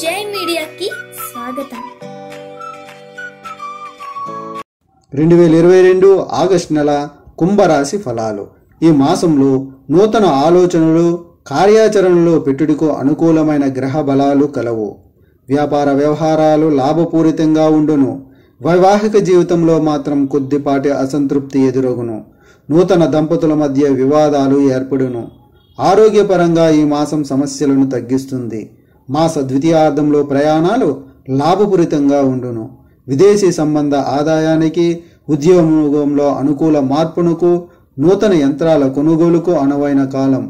జై మీడియాకి స్వాగతం. రెండు వేల ఇరవై రెండు ఆగస్టు నెల కుంభరాశి ఫలాలు. ఈ మాసంలో నూతన ఆలోచనలు కార్యాచరణలో పెట్టుడికు అనుకూలమైన గ్రహ బలాలు కలవు. వ్యాపార వ్యవహారాలు లాభపూరితంగా ఉండును. వైవాహిక జీవితంలో మాత్రం కొద్దిపాటి అసంతృప్తి ఎదురగును. నూతన దంపతుల మధ్య వివాదాలు ఏర్పడును. ఆరోగ్యపరంగా ఈ మాసం సమస్యలను తగ్గిస్తుంది. మాస ద్వితీయార్థంలో ప్రయాణాలు లాభపూరితంగా ఉండును. విదేశీ సంబంధ ఆదాయానికి ఉద్యోగంలో అనుకూల మార్పునకు నూతన యంత్రాల కొనుగోలుకు అనువైన కాలం.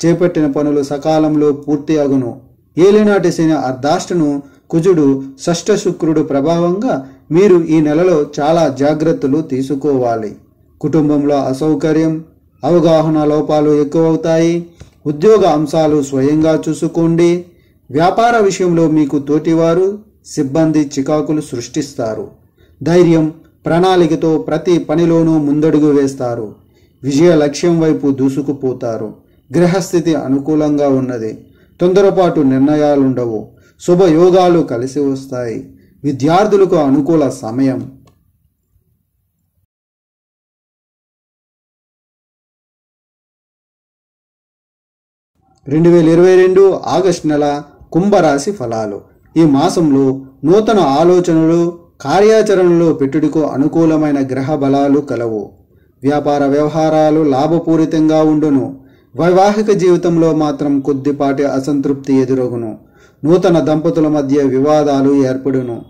చేపట్టిన పనులు సకాలంలో పూర్తి అగును ఏలినాటి శని అర్ధాష్టను కుజుడు షష్ఠ శుక్రుడు ప్రభావంగా మీరు ఈ నెలలో చాలా జాగ్రత్తలు తీసుకోవాలి. కుటుంబంలో అసౌకర్యం అవగాహన లోపాలు ఎక్కువవుతాయి. ఉద్యోగ అంశాలు స్వయంగా చూసుకోండి. వ్యాపార విషయంలో మీకు తోటివారు సిబ్బంది చికాకులు సృష్టిస్తారు. ధైర్యం ప్రణాళికతో ప్రతి పనిలోనూ ముందడుగు వేస్తారు. విజయ లక్ష్యం వైపు దూసుకుపోతారు. గ్రహస్థితి అనుకూలంగా ఉన్నది. తొందరపాటు నిర్ణయాలుండవు. శుభయోగాలు కలిసి వస్తాయి. విద్యార్థులకు అనుకూల సమయం. రెండు వేల ఇరవై రెండు ఆగస్టు నెల కుంభరాశి ఫలాలు. ఈ మాసంలో నూతన ఆలోచనలు కార్యాచరణలో పెట్టుడికు అనుకూలమైన గ్రహ బలాలు కలవు. వ్యాపార వ్యవహారాలు లాభపూరితంగా ఉండును. వైవాహిక జీవితంలో మాత్రం కొద్దిపాటి అసంతృప్తి ఎదురగును. నూతన దంపతుల మధ్య వివాదాలు ఏర్పడును.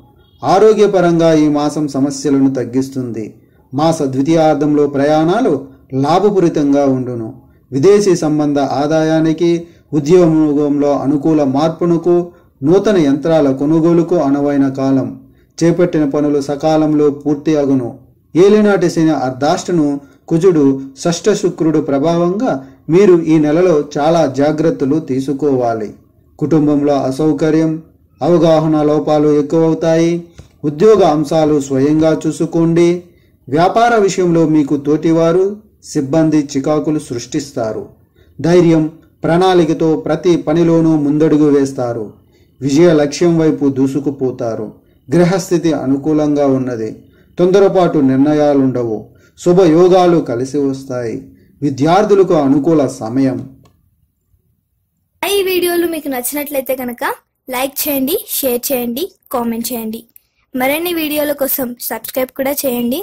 ఆరోగ్యపరంగా ఈ మాసం సమస్యలను తగ్గిస్తుంది. మాస ద్వితీయార్థంలో ప్రయాణాలు లాభపూరితంగా ఉండును. విదేశీ సంబంధ ఆదాయానికి ఉద్యోగంలో అనుకూల మార్పునకు నూతన యంత్రాల కొనుగోలుకు అనువైన కాలం. చేపట్టిన పనులు సకాలంలో పూర్తి అగును ఏలినాటి శని అర్ధాష్టను కుజుడు షష్ఠ శుక్రుడు ప్రభావంగా మీరు ఈ నెలలో చాలా జాగ్రత్తలు తీసుకోవాలి. కుటుంబంలో అసౌకర్యం అవగాహన లోపాలు ఎక్కువవుతాయి. ఉద్యోగ అంశాలు స్వయంగా చూసుకోండి. వ్యాపార విషయంలో మీకు తోటివారు సిబ్బంది చికాకులు సృష్టిస్తారు. ధైర్యం ప్రణాళికతో ప్రతి పనిలోనూ ముందడుగు వేస్తారు. విజయ లక్ష్యం వైపు దూసుకుపోతారు. గ్రహస్థితి అనుకూలంగా ఉన్నది. తొందరపాటు నిర్ణయాలుండవు. శుభయోగాలు కలిసి వస్తాయి. విద్యార్థులకు అనుకూల సమయం. ఈ వీడియోలు మీకు నచ్చినట్లయితే కనుక లైక్ చేయండి షేర్ చేయండి కామెంట్ చేయండి. మరిన్ని వీడియోల కోసం సబ్స్క్రైబ్ కూడా చేయండి.